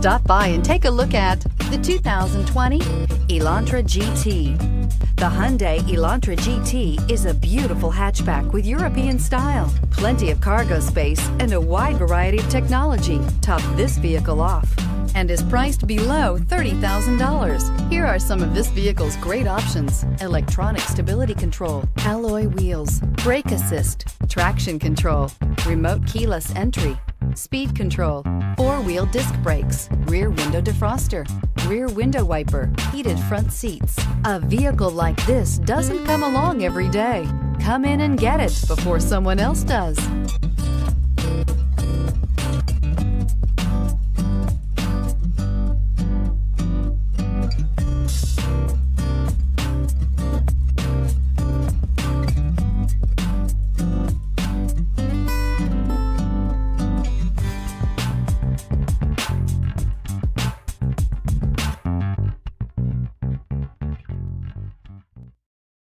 Stop by and take a look at the 2020 Elantra GT. The Hyundai Elantra GT is a beautiful hatchback with European style. Plenty of cargo space and a wide variety of technology top this vehicle off and is priced below $30,000. Here are some of this vehicle's great options. Electronic stability control, alloy wheels, brake assist, traction control, remote keyless entry, speed control, four-wheel disc brakes, rear window defroster, rear window wiper, heated front seats. A vehicle like this doesn't come along every day. Come in and get it before someone else does.